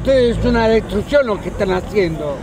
ustedes es una destrucción lo que están haciendo.